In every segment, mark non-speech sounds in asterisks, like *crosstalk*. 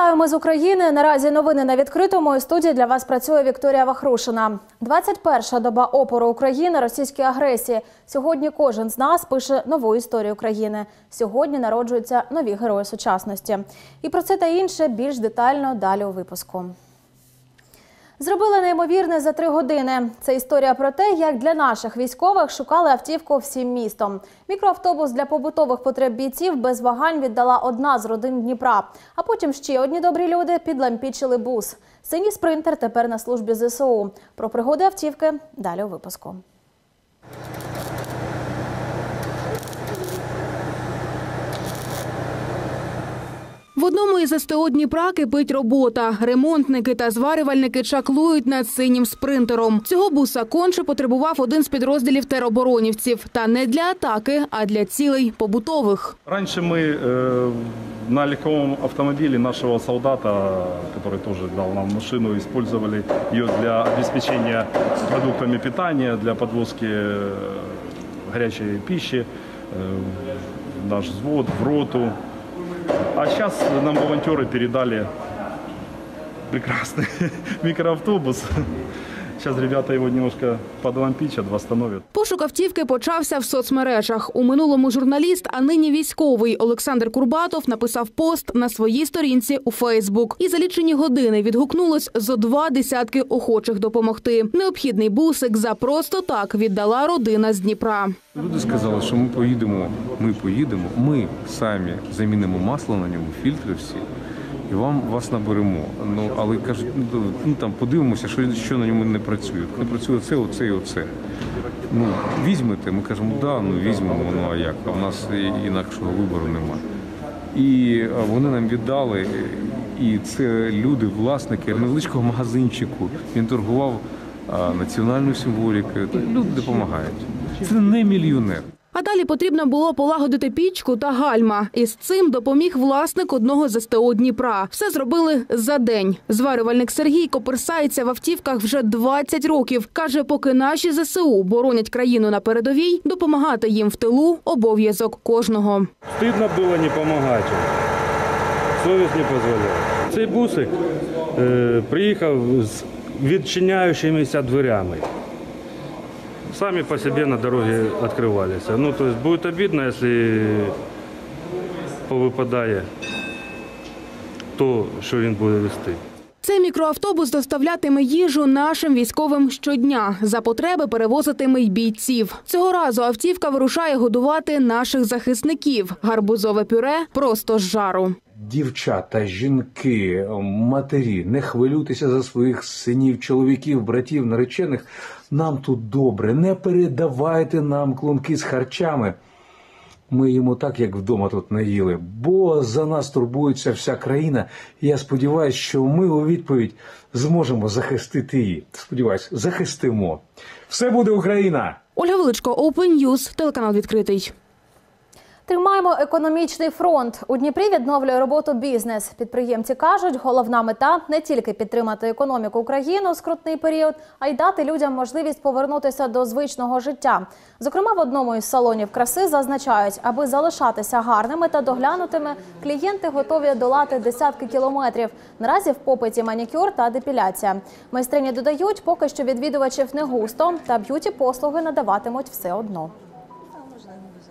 Вітаю, ми з України. Наразі новини на відкритому. У студії для вас працює Вікторія Вахрушина. 21-ша доба опору України російській агресії. Сьогодні кожен з нас пише нову історію України. Сьогодні народжуються нові герої сучасності. І про це та інше більш детально далі у випуску. Зробили неймовірне за три години. Це історія про те, як для наших військових шукали автівку всім містом. Мікроавтобус для побутових потреб бійців без вагань віддала одна з родин Дніпра. А потім ще одні добрі люди підлампічили бус. Синій спринтер тепер на службі ЗСУ. Про пригоди автівки далі у випуску. В одному із СТО Дніпра кипить робота. Ремонтники та зварювальники чаклують над синім спринтером. Цього буса конче потребував один з підрозділів тероборонівців. Та не для атаки, а для цілей побутових. Раньше мы э, на легковом автомобиле нашего солдата, который тоже дал нам машину, использовали ее для обеспечения продуктами питания, для подвозки э, горячей пищи э, в наш взвод, в роту. А сейчас нам волонтеры передали прекрасный *laughs* микроавтобус. Сейчас ребята его немножко подлампичат, восстановят. Пошук автівки почався в соцмережах. У минулому журналіст, а нині військовий Олександр Курбатов написав пост на своїй сторінці у Фейсбук. І за лічені години відгукнулось зо два десятки охочих допомогти. Необхідний бусик за просто так віддала родина з Дніпра. Люди сказали, що ми поїдемо, ми поїдемо, ми самі замінимо масло на ньому, фільтри всі, і вам вас наберемо. Ну але кажуть, ну, ну там подивимося, що, що на ньому не працює. Не працює це, оце і оце. Ну візьмете. Ми кажемо, да, ну візьмемо. Ну а як? А в нас інакшого вибору немає. І вони нам віддали. І це люди, власники невеличкого магазинчику. Він торгував національною символікою. Люди допомагають. Це не мільйонер. А далі потрібно було полагодити пічку та гальма. І з цим допоміг власник одного з СТО Дніпра. Все зробили за день. Зварювальник Сергій коперсається в автівках вже 20 років. Каже, поки наші ЗСУ боронять країну на передовій, допомагати їм в тилу обов'язок кожного. Стидно було не допомагати. Совість не дозволяє. Цей бусик е, приїхав з відчиняючимися дверями. Самі по собі на дорогі відкривалися. Ну, то есть буде обідно, якщо повипадає то, що він буде вести. Цей мікроавтобус доставлятиме їжу нашим військовим щодня. За потреби перевозитиме й бійців. Цього разу автівка вирушає годувати наших захисників. Гарбузове пюре просто з жару. Дівчата, жінки, матері, не хвилюйтеся за своїх синів, чоловіків, братів, наречених. Нам тут добре. Не передавайте нам клунки з харчами. Ми їмо так, як вдома тут не їли, бо за нас турбується вся країна. Я сподіваюся, що ми у відповідь зможемо захистити її. Сподіваюсь, захистимо. Все буде Україна! Ольга Величко, Open News, телеканал відкритий. Тримаємо економічний фронт. У Дніпрі відновлює роботу бізнес. Підприємці кажуть, головна мета не тільки підтримати економіку України у скрутний період, а й дати людям можливість повернутися до звичного життя. Зокрема, в одному із салонів краси зазначають, аби залишатися гарними та доглянутими, клієнти готові долати десятки кілометрів. Наразі в попиті манікюр та депіляція. Майстрині додають, поки що відвідувачів не густо, та б'юті-послуги надаватимуть все одно.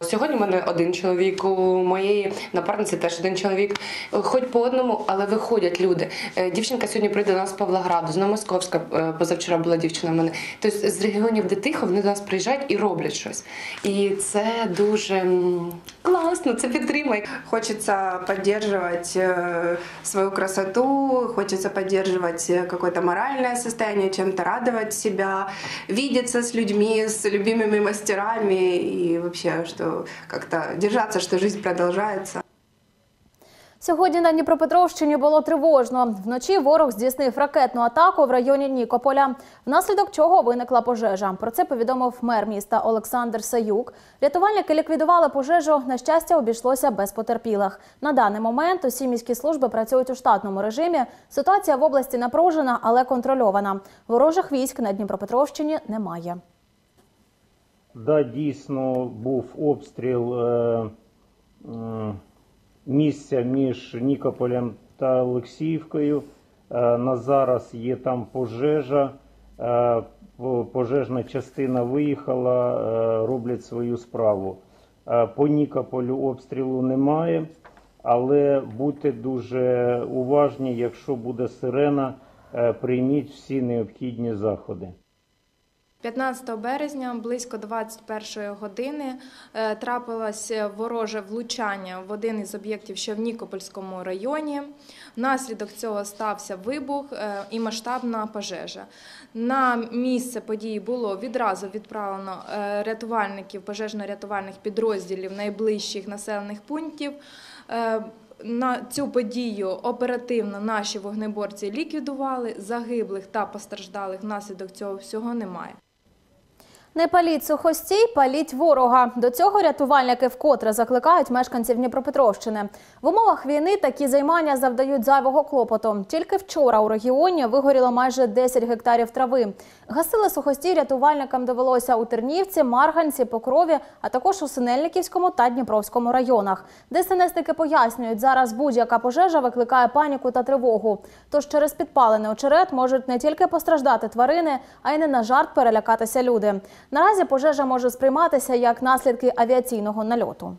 Сьогодні в мене один чоловік, у моєї напарниці теж один чоловік. Хоч по одному, але виходять люди. Е, Дівчинка сьогодні прийде до нас з Павлограду, з Новомосковська. е, Позавчора була дівчина в мене. Тобто з регіонів, де тихо, вони до нас приїжджають і роблять щось. І це дуже м, класно, це підтримує. Хочется поддерживать э, свою красоту, хочется поддерживать э, какое-то моральное состояние, чем-то радовать себя, видеться с людьми, с любимыми мастерами и вообще, что как-то держаться, что жизнь продолжается. Сьогодні на Дніпропетровщині було тривожно. Вночі ворог здійснив ракетну атаку в районі Нікополя, внаслідок чого виникла пожежа. Про це повідомив мер міста Олександр Саюк. Рятувальники ліквідували пожежу. На щастя, обійшлося без потерпілих. На даний момент усі міські служби працюють у штатному режимі. Ситуація в області напружена, але контрольована. Ворожих військ на Дніпропетровщині немає. Да, дійсно був обстріл е, е, місця між Нікополем та Олексіївкою. Е, На зараз є там пожежа. Пожежна частина виїхала, роблять свою справу. По Нікополю обстрілу немає, але будьте дуже уважні, якщо буде сирена, прийміть всі необхідні заходи. 15 березня близько 21 години е, трапилось вороже влучання в один із об'єктів, що в Нікопольському районі. Внаслідок цього стався вибух е, і масштабна пожежа. На місце події було відразу відправлено е, рятувальників пожежно-рятувальних підрозділів найближчих населених пунктів. Е, На цю подію оперативно наші вогнеборці ліквідували. Загиблих та постраждалих внаслідок цього всього немає. Не паліть сухостій, паліть ворога. До цього рятувальники вкотре закликають мешканців Дніпропетровщини. В умовах війни такі займання завдають зайвого клопоту. Тільки вчора у регіоні вигоріло майже 10 гектарів трави. Гасили сухостій рятувальникам довелося у Тернівці, Марганці, Покрові, а також у Синельниківському та Дніпровському районах. ДСНСники пояснюють, зараз будь-яка пожежа викликає паніку та тривогу. Тож через підпалений очерет можуть не тільки постраждати тварини, а й не на жарт перелякатися люди. Наразі пожежа може сприйматися як наслідки авіаційного нальоту.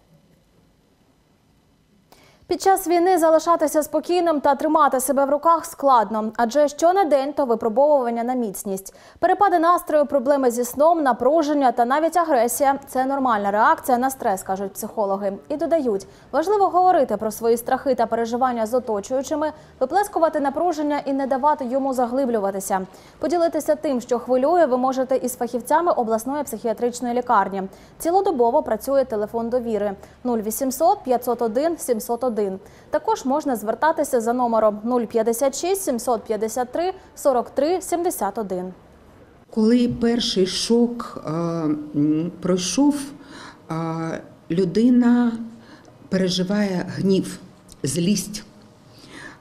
Під час війни залишатися спокійним та тримати себе в руках складно, адже що не день, то випробовування на міцність. Перепади настрою, проблеми зі сном, напруження та навіть агресія це нормальна реакція на стрес, кажуть психологи. І додають, важливо говорити про свої страхи та переживання з оточуючими, виплескувати напруження і не давати йому заглиблюватися. Поділитися тим, що хвилює, ви можете із фахівцями обласної психіатричної лікарні. Цілодобово працює телефон довіри 0800 501 701. Також можна звертатися за номером 056 753 43 71. Коли перший шок е, пройшов, е, людина переживає гнів, злість.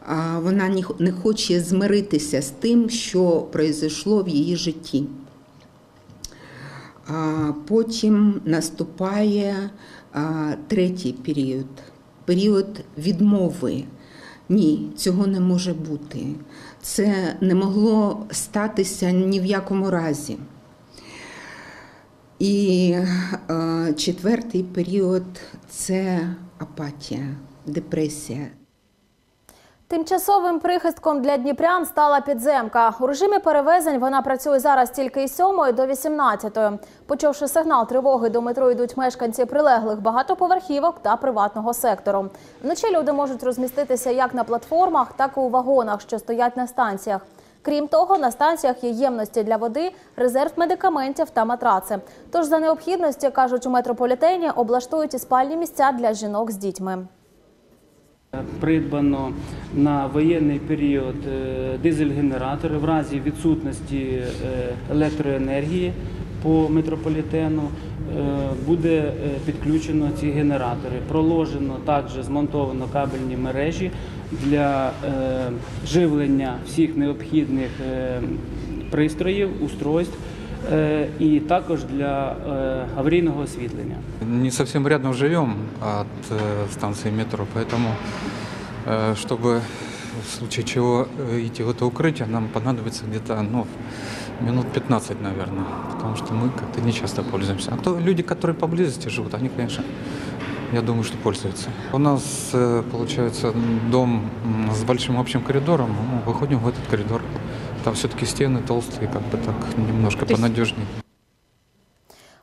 А Вона не хоче змиритися з тим, що произошло в її житті. А Потім наступає а, третій період період відмови. Ні, цього не може бути. Це не могло статися ні в якому разі. І е, четвертий період це апатія, депресія. Тимчасовим прихистком для дніпрян стала підземка. У режимі перевезень вона працює зараз тільки із 7 до 18. Почувши сигнал тривоги, до метро йдуть мешканці прилеглих багатоповерхівок та приватного сектору. Вночі люди можуть розміститися як на платформах, так і у вагонах, що стоять на станціях. Крім того, на станціях є ємності для води, резерв медикаментів та матраци. Тож за необхідності, кажуть у метрополітені, облаштують і спальні місця для жінок з дітьми. Придбано на воєнний період е, дизель-генератори в разі відсутності е, електроенергії по метрополітену е, буде підключено ці генератори. Проложено також змонтовано кабельні мережі для живлення всіх необхідних пристроїв, устройств е, і також для е, аварійного освітлення. Не совсем рядом живем от э, станции метро, поэтому, э, чтобы в случае чего э, идти в это укрытие, нам понадобится где-то ну, минут 15, наверное, потому что мы как-то не часто пользуемся. А то люди, которые поблизости живут, они, конечно, я думаю, что пользуются. У нас, э, получается, дом м, с большим общим коридором, ну, выходим в этот коридор. Там все-таки стены толстые, как бы так немножко понадежнее.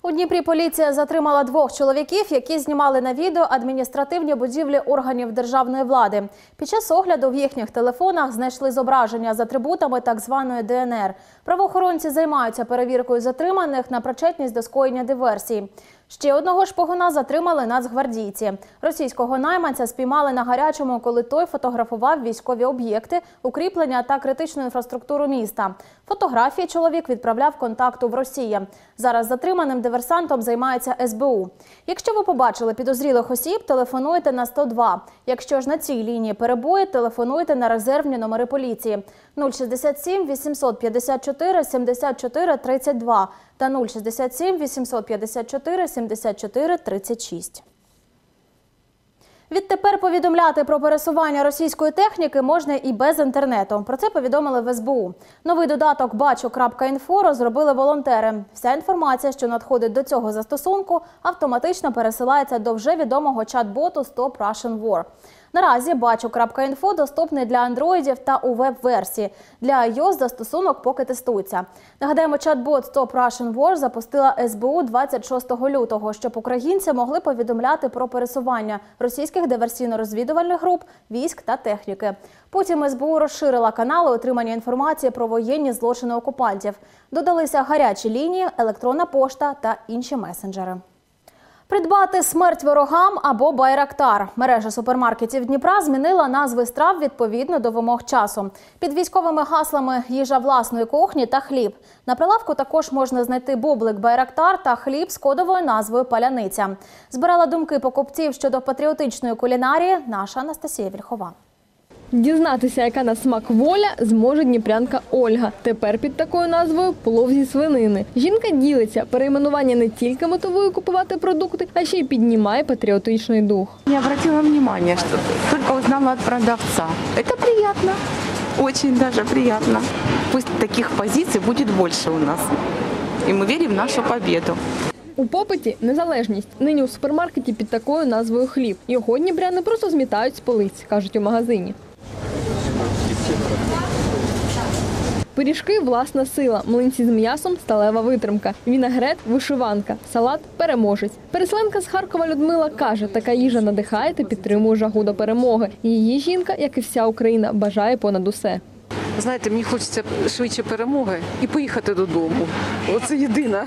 У Дніпрі поліція затримала двох чоловіків, які знімали на відео адміністративні будівлі органів державної влади. Під час огляду в їхніх телефонах знайшли зображення з атрибутами так званої ДНР. Правоохоронці займаються перевіркою затриманих на причетність до скоєння диверсії. Ще одного шпигуна затримали нацгвардійці. Російського найманця спіймали на гарячому, коли той фотографував військові об'єкти, укріплення та критичну інфраструктуру міста. Фотографії чоловік відправляв контакту в Росії. Зараз затриманим диверсантом займається СБУ. Якщо ви побачили підозрілих осіб, телефонуйте на 102. Якщо ж на цій лінії перебої, телефонуйте на резервні номери поліції 067 854 74 32 та 067 854 74 36. Відтепер повідомляти про пересування російської техніки можна і без інтернету. Про це повідомили в СБУ. Новий додаток Бачу.інфо розробили волонтери. Вся інформація, що надходить до цього застосунку, автоматично пересилається до вже відомого чат-боту Stop Russian War. Наразі бачу.інфо доступний для андроїдів та у веб-версії. Для iOS застосунок поки тестується. Нагадаємо, чат-бот Stop Russian War запустила СБУ 26 лютого, щоб українці могли повідомляти про пересування російських диверсійно-розвідувальних груп, військ та техніки. Потім СБУ розширила канали отримання інформації про воєнні злочини окупантів. Додалися гарячі лінії, електронна пошта та інші месенджери. Придбати смерть ворогам або байрактар. Мережа супермаркетів Дніпра змінила назви страв відповідно до вимог часу. Під військовими гаслами їжа власної кухні та хліб. На прилавку також можна знайти бублик байрактар та хліб з кодовою назвою Паляниця. Збирала думки покупців щодо патріотичної кулінарії наша Анастасія Вільхова. Дізнатися, яка на смак воля, зможе дніпрянка Ольга. Тепер під такою назвою плов зі свинини. Жінка ділиться, перейменування не тільки мотивує купувати продукти, а ще й піднімає патріотичний дух. Не обратила внимания, что только узнала от продавца. Это приятно. Очень даже приятно. Пусть таких позиций будет больше у нас. И мы верим в нашу победу. У попиті незалежність. Нині у супермаркеті під такою назвою хліб. Його дніпряни просто змітають з полиць, кажуть у магазині. Пиріжки власна сила, млинці з м'ясом сталева витримка, вінагрет, вишиванка, салат переможець. Переселенка з Харкова Людмила каже, така їжа надихає та підтримує жагу до перемоги. Її жінка, як і вся Україна, бажає понад усе. Знаєте, мені хочеться швидше перемоги і поїхати додому. Оце єдине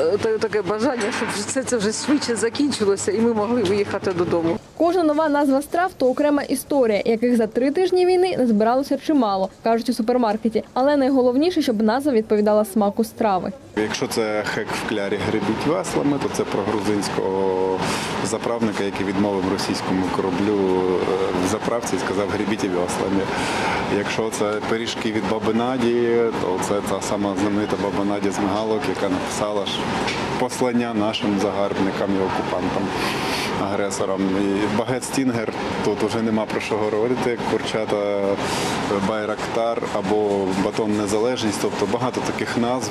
е, таке бажання, щоб все це вже швидше закінчилося і ми могли виїхати додому. Кожна нова назва страв то окрема історія, яких за три тижні війни назбиралося чимало, кажуть у супермаркеті. Але найголовніше, щоб назва відповідала смаку страви. Якщо це хек в клярі гребіть веслами, то це про грузинського заправника, який відмовив російському кораблю е, в заправці і сказав гребіть веслами. Якщо це пиріжки від баби Наді, то це та сама знаменита баба Надя з яка написала ж послання нашим загарбникам і окупантам. Агресорам і багет Стінгер тут вже нема про що говорити. Курчата е, Байрактар або Батон Незалежність, тобто багато таких назв,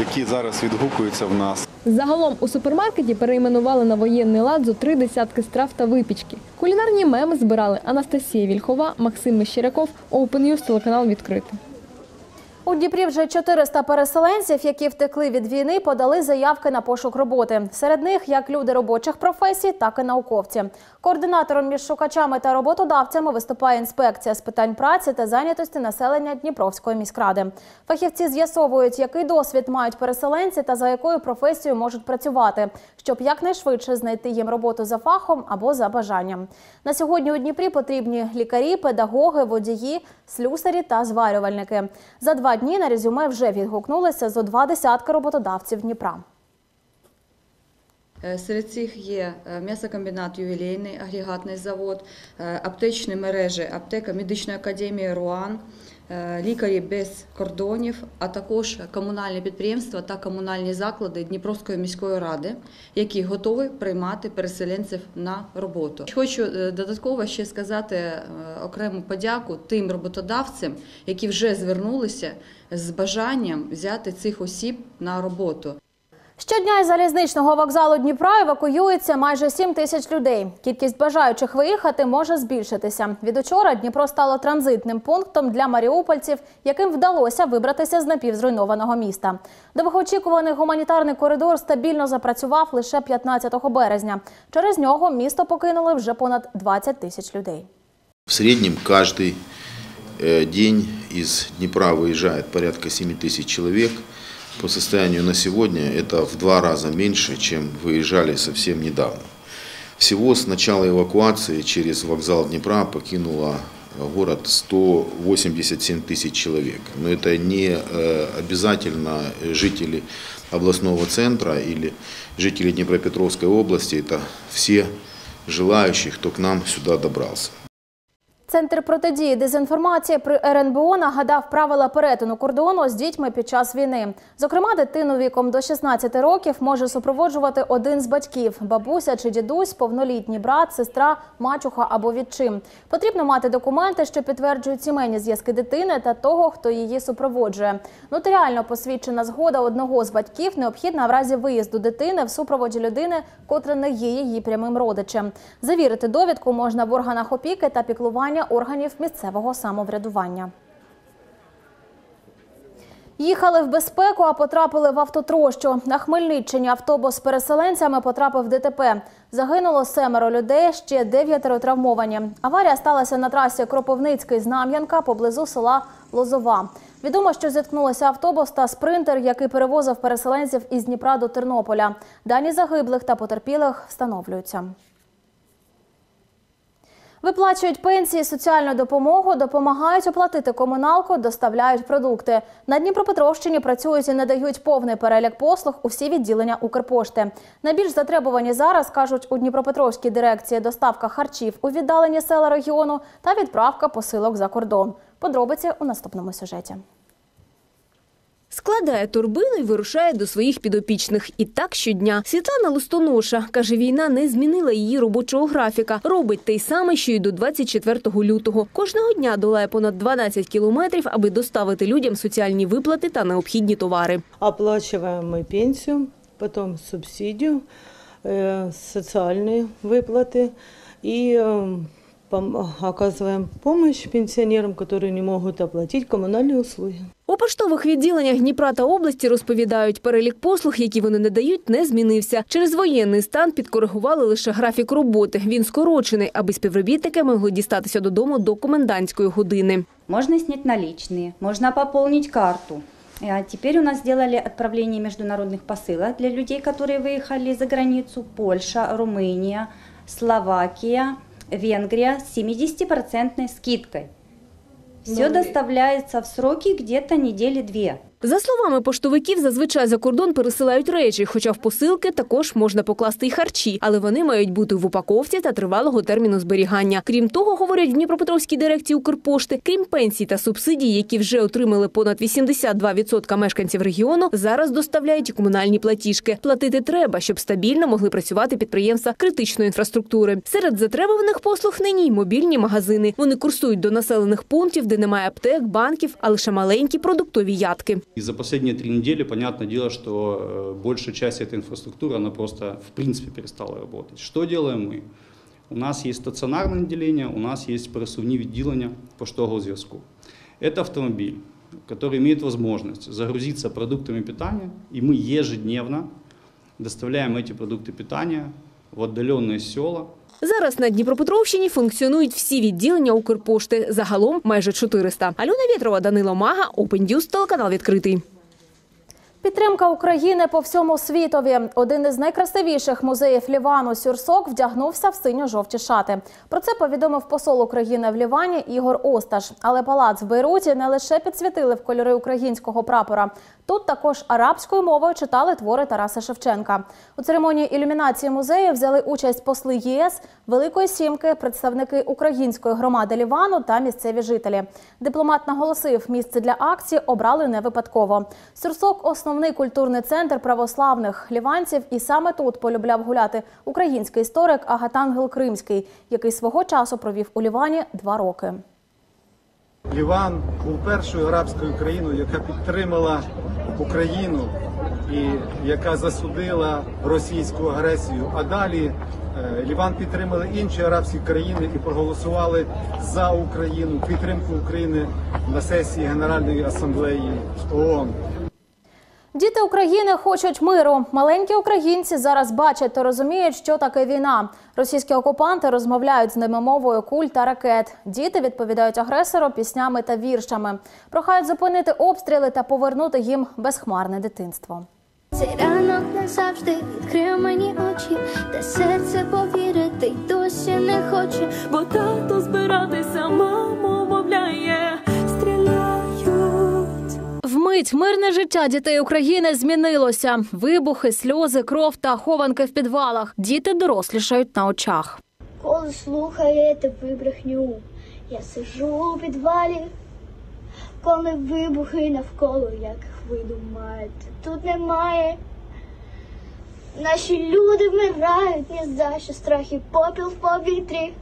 які зараз відгукуються в нас. Загалом у супермаркеті перейменували на воєнний лад зо три десятки страв та випічки. Кулінарні меми збирали Анастасія Вільхова, Максим Мещеряков, News, телеканал відкритий. У Дніпрі вже 400 переселенців, які втекли від війни, подали заявки на пошук роботи. Серед них як люди робочих професій, так і науковці. Координатором між шукачами та роботодавцями виступає інспекція з питань праці та зайнятості населення Дніпровської міськради. Фахівці з'ясовують, який досвід мають переселенці та за якою професією можуть працювати, щоб якнайшвидше знайти їм роботу за фахом або за бажанням. На сьогодні у Дніпрі потрібні лікарі, педагоги, водії, слюсарі та зварювальники. За два дні на резюме вже відгукнулися зо два десятки роботодавців Дніпра. Е, Серед цих є е, м'ясокомбінат ювілейний, агрегатний завод, е, аптечні мережі, аптека медичної академії РУАН, лікарі без кордонів, а також комунальні підприємства та комунальні заклади Дніпровської міської ради, які готові приймати переселенців на роботу. Хочу додатково ще сказати окрему подяку тим роботодавцям, які вже звернулися з бажанням взяти цих осіб на роботу. Щодня із залізничного вокзалу Дніпра евакуюється майже 7 тисяч людей. Кількість бажаючих виїхати може збільшитися. Від учора Дніпро стало транзитним пунктом для маріупольців, яким вдалося вибратися з напівзруйнованого міста. Довгоочікуваний гуманітарний коридор стабільно запрацював лише 15 березня. Через нього місто покинули вже понад 20 тисяч людей. В среднем каждый э, день из Днепра выезжает порядка 7 тысяч человек. По состоянию на сегодня это в два раза меньше, чем выезжали совсем недавно. Всего с начала эвакуации через вокзал Днепра покинуло город 187 тысяч человек. Но это не э, обязательно жители областного центра или жители Днепропетровской области. Это все желающие, кто к нам сюда добрался. Центр протидії дезінформації при РНБО нагадав правила перетину кордону з дітьми під час війни. Зокрема, дитину віком до 16 років може супроводжувати один з батьків: бабуся чи дідусь, повнолітній брат, сестра, мачуха або відчим. Потрібно мати документи, що підтверджують сімейні зв'язки дитини та того, хто її супроводжує. Нотаріально посвідчена згода одного з батьків необхідна в разі виїзду дитини в супроводі людини, котра не є її прямим родичем. Завірити довідку можна в органах опіки та піклування органів місцевого самоврядування. Їхали в безпеку, а потрапили в автотрощу. На Хмельниччині автобус з переселенцями потрапив ДТП. Загинуло семеро людей, ще дев'ятеро травмовані. Аварія сталася на трасі Кропивницький-Знам'янка поблизу села Лозова. Відомо, що зіткнулися автобус та спринтер, який перевозив переселенців із Дніпра до Тернополя. Дані загиблих та потерпілих встановлюються. Виплачують пенсії, соціальну допомогу, допомагають оплатити комуналку, доставляють продукти. На Дніпропетровщині працюють і надають повний перелік послуг у всі відділення Укрпошти. Найбільш затребувані зараз, кажуть у Дніпропетровській дирекції доставка харчів у віддалені села регіону та відправка посилок за кордон. Подробиці у наступному сюжеті. Складає торбину і вирушає до своїх підопічних. І так щодня. Світлана Листоноша каже, війна не змінила її робочого графіка. Робить те й саме, що й до 24 лютого. Кожного дня долає понад 12 кілометрів, аби доставити людям соціальні виплати та необхідні товари. Оплачиваем мы пенсию, потом субсидию, э, социальные выплаты и э, пом- оказываем помощь пенсионерам, которые не могут оплатить коммунальные услуги. У поштових відділеннях Дніпра та області розповідають, перелік послуг, які вони надають, не змінився. Через воєнний стан підкоригували лише графік роботи. Він скорочений, аби співробітники могли дістатися додому до комендантської години. Можно снять наличные, можно пополнить карту. А Теперь у нас сделали отправление международных посылок для людей, которые выехали за границу. Польша, Румыния, Словакия, Венгрия с 70% скидкой. Все доставляется в сроки где-то недели две. За словами поштовиків, зазвичай за кордон пересилають речі, хоча в посилки також можна покласти й харчі, але вони мають бути в упаковці та тривалого терміну зберігання. Крім того, говорять в Дніпропетровській дирекції Укрпошти, крім пенсій та субсидій, які вже отримали понад 82% мешканців регіону, зараз доставляють комунальні платіжки. Платити треба, щоб стабільно могли працювати підприємства критичної інфраструктури. Серед затребуваних послуг нині й мобільні магазини. Вони курсують до населених пунктів, де немає аптек, банків, а лише маленькі продуктові ядки. И за последние три недели, понятное дело, что э, большая часть этой инфраструктуры, она просто в принципе перестала работать. Что делаем мы? У нас есть стационарное отделение, у нас есть пересувні відділення поштового зв'язку. Это автомобиль, который имеет возможность загрузиться продуктами питания, и мы ежедневно доставляем эти продукты питания в отдаленные села, Зараз на Дніпропетровщині функціонують всі відділення Укрпошти. Загалом майже 400. Альона Вєтрова, Данило Мага, Open News, телеканал відкритий. Підтримка України по всьому світові. Один із найкрасивіших музеїв Лівану Сюрсок вдягнувся в синьо-жовті шати. Про це повідомив посол України в Лівані Ігор Осташ. Але палац в Бейруті не лише підсвітили в кольори українського прапора. Тут також арабською мовою читали твори Тараса Шевченка. У церемонії ілюмінації музею взяли участь посли ЄС, Великої Сімки, представники української громади Лівану та місцеві жителі. Дипломат наголосив, місце для акції обрали не випадково. Сюрсок – основний культурний центр православних ліванців, і саме тут полюбляв гуляти український історик Агатангел Кримський, який свого часу провів у Лівані два роки. Ліван був першою арабською країною, яка підтримала Україну і яка засудила російську агресію. А далі е, Ліван підтримали інші арабські країни і проголосували за Україну, підтримку України на сесії Генеральної асамблеї ООН. Діти України хочуть миру. Маленькі українці зараз бачать та розуміють, що таке війна. Російські окупанти розмовляють з ними мовою куль та ракет. Діти відповідають агресору піснями та віршами. Прохають зупинити обстріли та повернути їм безхмарне дитинство. Цей ранок назавжди відкрив мені очі, та серце повірити досі не хоче, бо тато збиратися, мамо, мовляє. Вмить мирне життя дітей України змінилося. Вибухи, сльози, кров та хованки в підвалах. Діти дорослішають на очах. Коли слухаєте ви брехню, Я сижу у підвалі, коли вибухи навколо, як ви думаєте, тут немає. Наші люди вмирають ні за що страх і попіл в повітрі.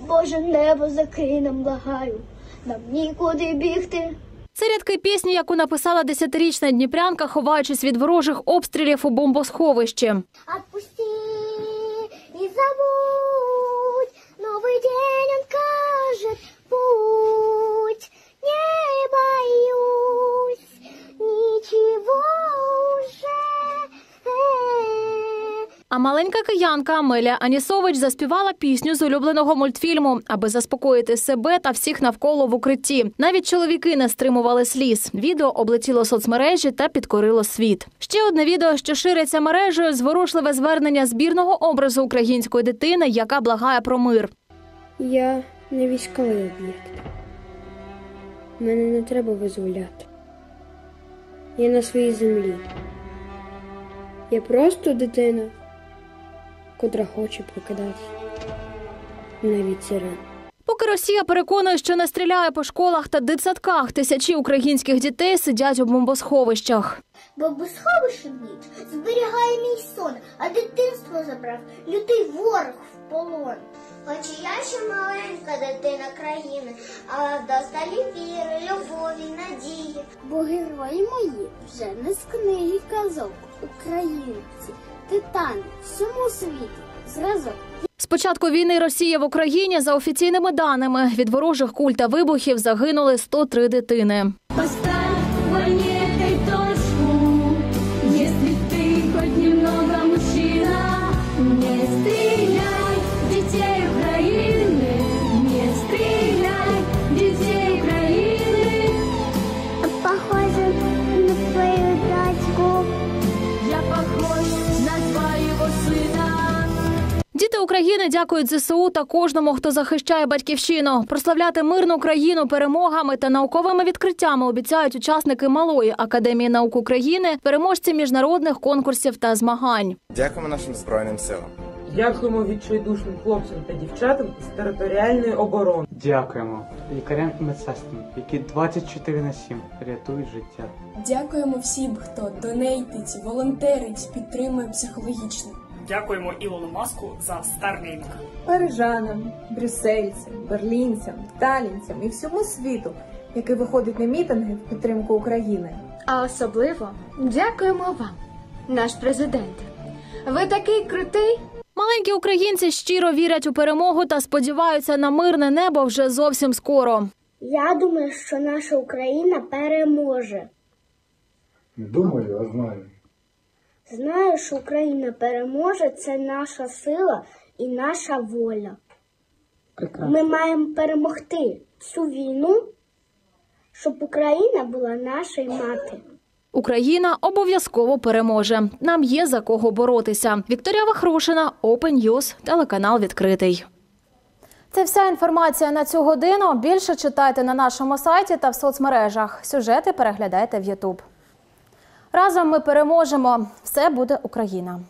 Боже небо закрий нам, благаю, нам нікуди бігти. Це рядки пісні, яку написала десятирічна дніпрянка, ховаючись від ворожих обстрілів у бомбосховищі. Отпусти і забудь, новий день Маленька киянка Амелія Анісович заспівала пісню з улюбленого мультфільму, аби заспокоїти себе та всіх навколо в укритті. Навіть чоловіки не стримували сліз. Відео облетіло соцмережі та підкорило світ. Ще одне відео, що шириться мережею, зворушливе звернення збірного образу української дитини, яка благає про мир. Я не військовий об'єкт. Мене не треба визволяти. Я на своїй землі. Я просто дитина, котра хоче прокидатися. Навіть сирен. Поки Росія переконує, що не стріляє по школах та дитсадках, тисячі українських дітей сидять у бомбосховищах. Бомбосховище ніч зберігає мій сон, а дитинство забрав лютий ворог в полон. Хоч і я ще маленька дитина країни, але досталі віри, любові, надії. Бо герої мої вже не з книги казок, українці, титани, всьому світу, зразок. З початку війни Росія в Україні, за офіційними даними, від ворожих куль та вибухів загинули 103 дитини. Діти України дякують ЗСУ та кожному, хто захищає батьківщину. Прославляти мирну країну перемогами та науковими відкриттями обіцяють учасники малої академії наук України, переможці міжнародних конкурсів та змагань. Дякуємо нашим збройним силам. Дякуємо відчайдушним хлопцям та дівчатам з територіальної оборони. Дякуємо лікарям і медсестрам, які 24 на 7 рятують життя. Дякуємо всім, хто донейтить, волонтерить, підтримує психологічно. Дякуємо Ілону Маску за Starlink. парижанам, брюссельцям, берлінцям, талінцям і всьому світу, який виходить на мітинги в підтримку України. А особливо дякуємо вам, наш президент. Ви такий крутий. Маленькі українці щиро вірять у перемогу та сподіваються на мирне небо вже зовсім скоро. Я думаю, що наша Україна переможе. Не думаю, а знаю. Знаю, що Україна переможе, це наша сила і наша воля. Ми маємо перемогти цю війну, щоб Україна була нашою мати. Україна обов'язково переможе. Нам є за кого боротися. Вікторія Вахрушина, Open News, телеканал відкритий. Це вся інформація на цю годину. Більше читайте на нашому сайті та в соцмережах. Сюжети переглядайте в Ютуб. Разом ми переможемо. Все буде Україна.